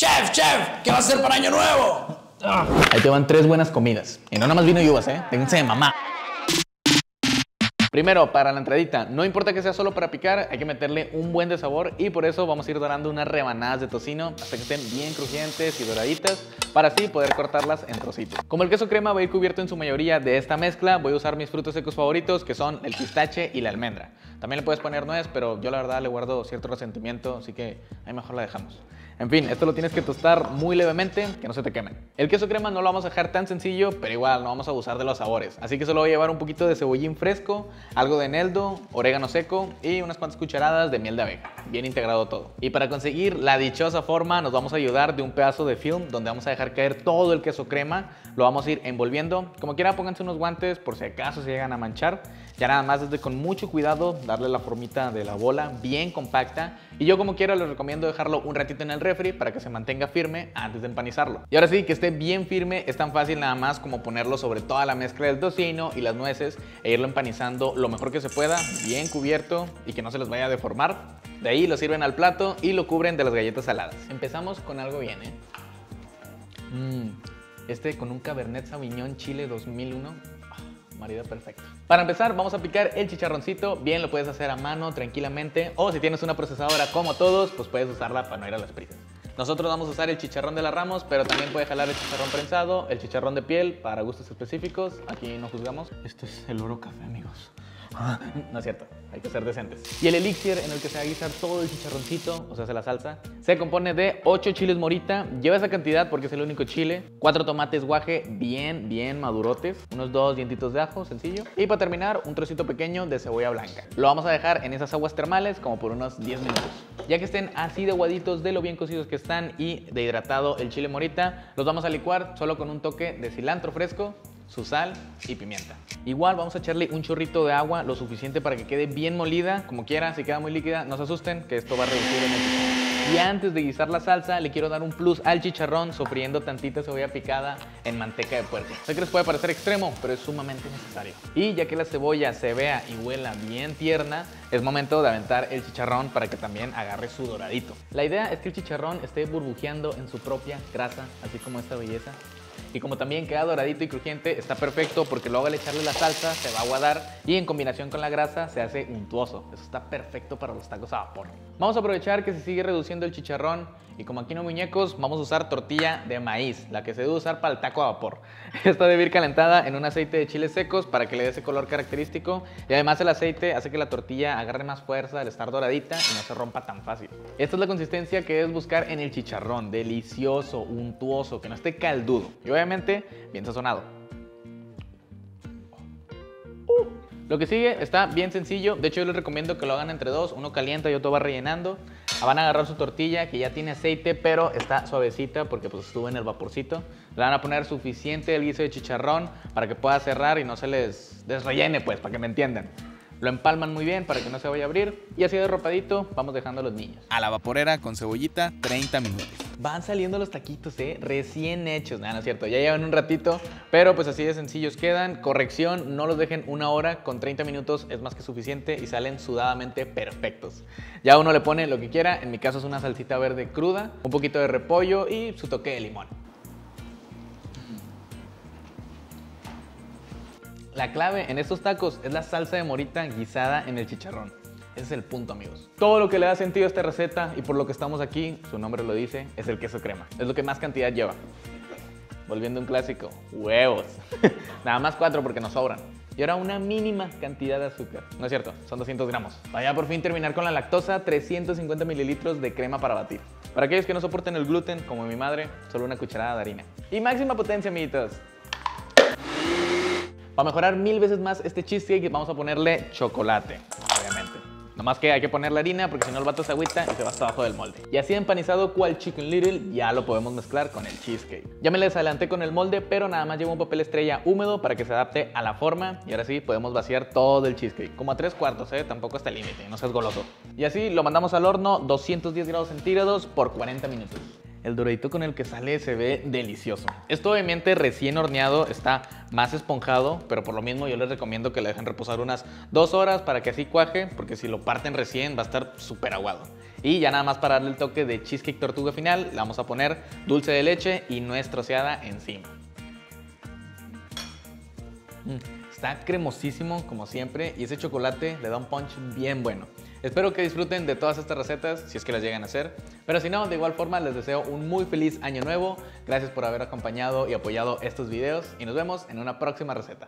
Chef, chef, ¿qué vas a hacer para Año Nuevo? Ahí te van tres buenas comidas. Y no nada más vino y uvas, ¿eh? Déjense de mamá. Primero, para la entradita, no importa que sea solo para picar, hay que meterle un buen de sabor y por eso vamos a ir dorando unas rebanadas de tocino hasta que estén bien crujientes y doraditas para así poder cortarlas en trocitos. Como el queso crema va a ir cubierto en su mayoría de esta mezcla, voy a usar mis frutos secos favoritos que son el pistache y la almendra. También le puedes poner nuez, pero yo la verdad le guardo cierto resentimiento, así que ahí mejor la dejamos. En fin, esto lo tienes que tostar muy levemente, que no se te quemen. El queso crema no lo vamos a dejar tan sencillo, pero igual no vamos a abusar de los sabores. Así que solo voy a llevar un poquito de cebollín fresco, algo de eneldo, orégano seco y unas cuantas cucharadas de miel de abeja. Bien integrado todo. Y para conseguir la dichosa forma nos vamos a ayudar de un pedazo de film donde vamos a dejar caer todo el queso crema. Lo vamos a ir envolviendo. Como quiera pónganse unos guantes por si acaso se llegan a manchar. Ya nada más desde con mucho cuidado darle la formita de la bola bien compacta. Y yo como quiera les recomiendo dejarlo un ratito en el para que se mantenga firme antes de empanizarlo. Y ahora sí, que esté bien firme es tan fácil nada más como ponerlo sobre toda la mezcla del tocino y las nueces e irlo empanizando lo mejor que se pueda, bien cubierto y que no se les vaya a deformar. De ahí lo sirven al plato y lo cubren de las galletas saladas. Empezamos con algo bien, ¿eh? Mmm, este con un Cabernet Sauvignon Chile 2001 marido perfecto. Para empezar, vamos a picar el chicharroncito. Bien, lo puedes hacer a mano, tranquilamente. O si tienes una procesadora como todos, pues puedes usarla para no ir a las prisas. Nosotros vamos a usar el chicharrón de la Ramos, pero también puede jalar el chicharrón prensado, el chicharrón de piel para gustos específicos. Aquí no juzgamos. Esto es el oro café, amigos. No es cierto, hay que ser decentes. Y el elixir en el que se va a guisar todo el chicharroncito, o sea, se la salsa, se compone de 8 chiles morita. Lleva esa cantidad porque es el único chile. 4 tomates guaje bien, bien madurotes. Unos 2 dientitos de ajo, sencillo. Y para terminar, un trocito pequeño de cebolla blanca. Lo vamos a dejar en esas aguas termales como por unos 10 minutos. Ya que estén así de guaditos de lo bien cocidos que están y de hidratado el chile morita, los vamos a licuar solo con un toque de cilantro fresco su sal y pimienta. Igual vamos a echarle un chorrito de agua, lo suficiente para que quede bien molida, como quiera, si queda muy líquida, no se asusten, que esto va a reducir el Y antes de guisar la salsa, le quiero dar un plus al chicharrón sofriendo tantita cebolla picada en manteca de puerco. Sé que les puede parecer extremo, pero es sumamente necesario. Y ya que la cebolla se vea y huela bien tierna, es momento de aventar el chicharrón para que también agarre su doradito. La idea es que el chicharrón esté burbujeando en su propia grasa, así como esta belleza. Y como también queda doradito y crujiente, está perfecto porque luego al echarle la salsa se va a aguadar y en combinación con la grasa se hace untuoso. Eso está perfecto para los tacos a vapor. Vamos a aprovechar que se sigue reduciendo el chicharrón y como aquí no muñecos, vamos a usar tortilla de maíz, la que se debe usar para el taco a vapor. Esta debe ir calentada en un aceite de chiles secos para que le dé ese color característico y además el aceite hace que la tortilla agarre más fuerza al estar doradita y no se rompa tan fácil. Esta es la consistencia que debes buscar en el chicharrón, delicioso, untuoso, que no esté caldudo y obviamente bien sazonado. Lo que sigue está bien sencillo, de hecho yo les recomiendo que lo hagan entre dos, uno calienta y otro va rellenando. Van a agarrar su tortilla que ya tiene aceite, pero está suavecita porque pues estuvo en el vaporcito. Le van a poner suficiente el guiso de chicharrón para que pueda cerrar y no se les desrellene pues, para que me entiendan. Lo empalman muy bien para que no se vaya a abrir y así de ropadito vamos dejando a los niños. A la vaporera con cebollita, 30 minutos. Van saliendo los taquitos, ¿eh? Recién hechos. Nada, no es cierto, ya llevan un ratito, pero pues así de sencillos quedan. Corrección, no los dejen una hora, con 30 minutos es más que suficiente y salen sudadamente perfectos. Ya uno le pone lo que quiera, en mi caso es una salsita verde cruda, un poquito de repollo y su toque de limón. La clave en estos tacos es la salsa de morita guisada en el chicharrón. Ese es el punto, amigos. Todo lo que le da sentido a esta receta y por lo que estamos aquí, su nombre lo dice, es el queso crema. Es lo que más cantidad lleva. Volviendo a un clásico, huevos. Nada más cuatro porque nos sobran. Y ahora una mínima cantidad de azúcar. No es cierto, son 200 gramos. Vaya por fin terminar con la lactosa, 350 mililitros de crema para batir. Para aquellos que no soporten el gluten, como mi madre, solo una cucharada de harina. Y máxima potencia, amiguitos. Para mejorar mil veces más este cheesecake vamos a ponerle chocolate. Nomás que hay que poner la harina porque si no el vato se agüita y se va hasta abajo del molde. Y así empanizado cual Chicken Little ya lo podemos mezclar con el cheesecake. Ya me les adelanté con el molde, pero nada más llevo un papel estrella húmedo para que se adapte a la forma. Y ahora sí podemos vaciar todo el cheesecake. Como a tres cuartos, ¿eh? Tampoco hasta el límite, no seas goloso. Y así lo mandamos al horno 210 grados centígrados por 40 minutos. El doradito con el que sale se ve delicioso. Esto obviamente recién horneado está más esponjado, pero por lo mismo yo les recomiendo que lo dejen reposar unas dos horas para que así cuaje, porque si lo parten recién va a estar súper aguado. Y ya nada más para darle el toque de cheesecake tortuga final, le vamos a poner dulce de leche y nuez troceada encima. Mm, está cremosísimo como siempre y ese chocolate le da un punch bien bueno. Espero que disfruten de todas estas recetas, si es que las llegan a hacer. Pero si no, de igual forma les deseo un muy feliz año nuevo. Gracias por haber acompañado y apoyado estos videos y nos vemos en una próxima receta.